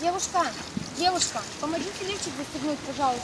Девушка, девушка, помогите лифчик застегнуть, пожалуйста.